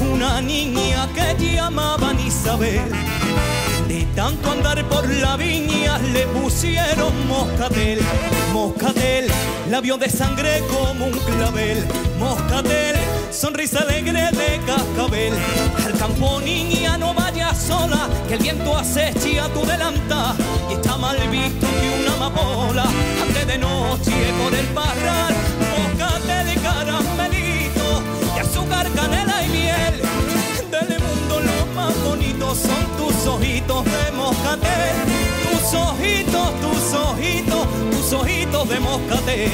una niña que llamaban Isabel. De tanto andar por la viña le pusieron moscatel, moscatel, labio de sangre como un clavel, moscatel, sonrisa alegre de cascabel. Al campo niña no vaya sola, que el viento acecha tu delanta y está mal visto que una amapola ande de noche son tus ojitos de moscatel, tus ojitos, tus ojitos, tus ojitos de moscatel.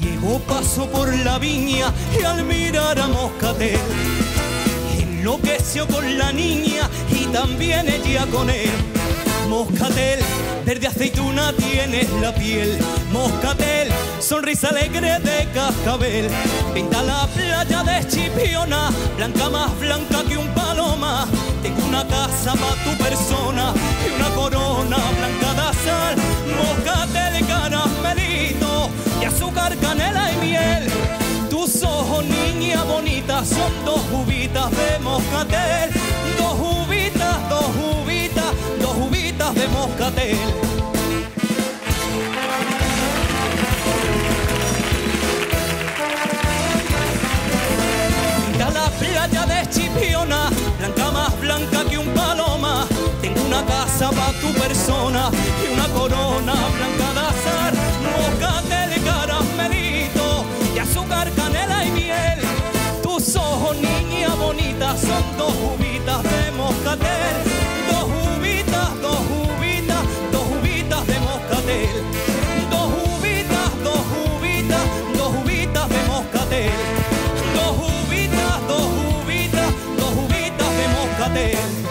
Diego pasó por la viña y al mirar a Moscatel enloqueció con la niña y también ella con él. Moscatel, verde aceituna tienes la piel. Moscatel, sonrisa alegre de cascabel. Pinta la playa de Chipiona, blanca más blanca que un paloma. Tengo una casa para tu persona y una corona blanca de sal. Moscatel, caramelito y azúcar, canela y miel. Tus ojos, niña bonita, son dos uvitas de moscatel. Blanca que un paloma. Tengo una casa para tu persona y una corona blanca moscatel.